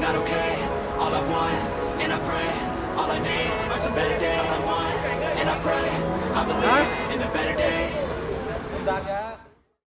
Not okay, all I want, and I pray. All I need are some better days. All I want, and I pray. I believe in the better days Bentar ya.